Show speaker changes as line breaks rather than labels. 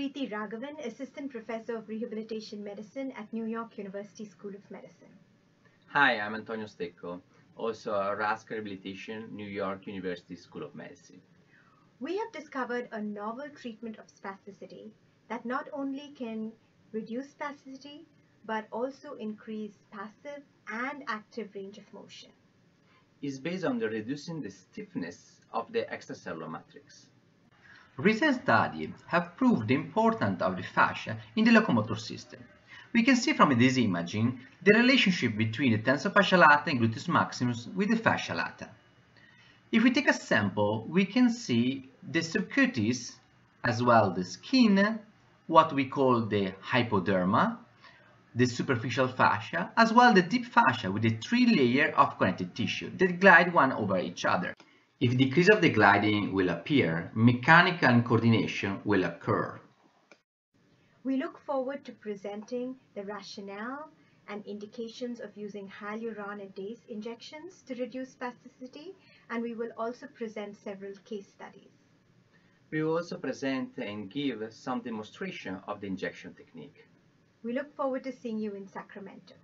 Preeti Raghavan, Assistant Professor of Rehabilitation Medicine at New York University School of Medicine.
Hi, I'm Antonio Stecco, also a Rusk Rehabilitation, New York University School of Medicine.
We have discovered a novel treatment of spasticity that not only can reduce spasticity but also increase passive and active range of motion.
It's based on the reducing the stiffness of the extracellular matrix.
Recent studies have proved the importance of the fascia in the locomotor system. We can see from this imaging the relationship between the tensor fascia lata and gluteus maximus with the fascia lata. If we take a sample, we can see the subcutis as well the skin, what we call the hypoderma, the superficial fascia, as well the deep fascia with the three layer of connective tissue that glide one over each other. If decrease of the gliding will appear, mechanical coordination will occur.
We look forward to presenting the rationale and indications of using hyaluronidase injections to reduce spasticity and we will also present several case studies.
We will also present and give some demonstration of the injection technique.
We look forward to seeing you in Sacramento.